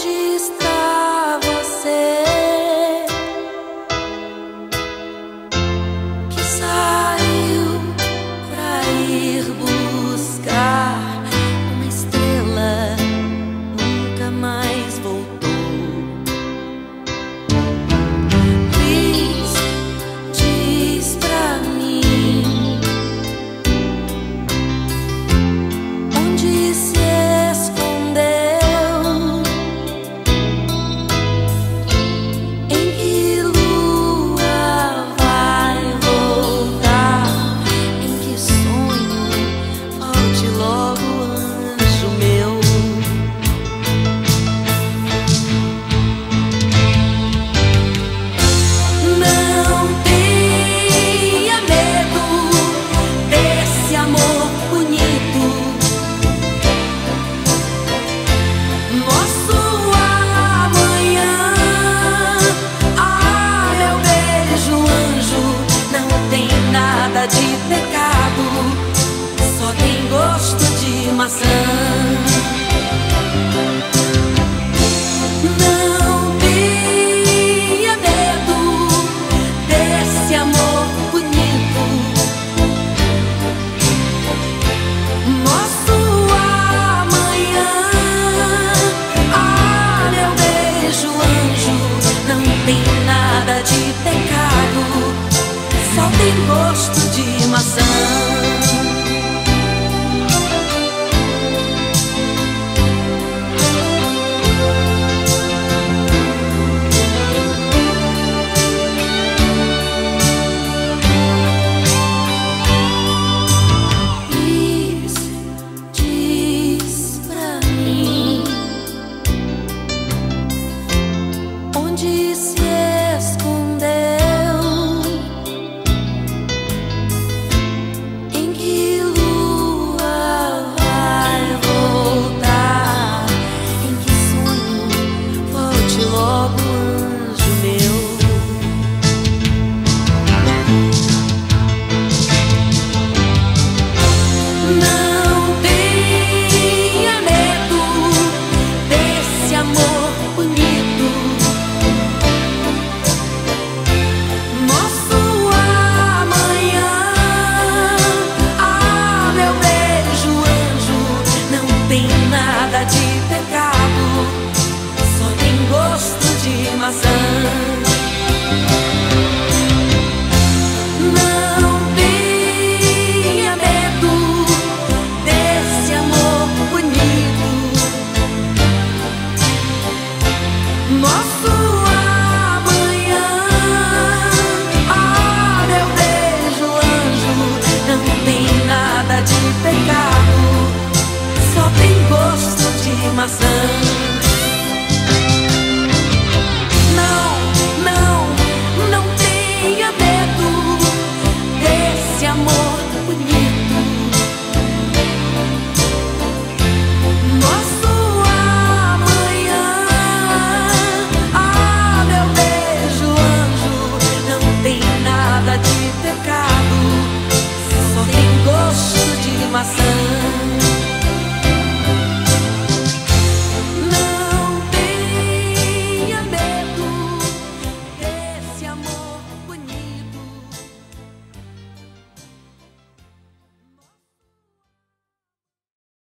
onde está. logo maçã. disse razão. Não, não, não tenha medo desse amor bonito. Nosso amanhã, ah, meu beijo, anjo, não tem nada de pecado, só tem gosto de maçã.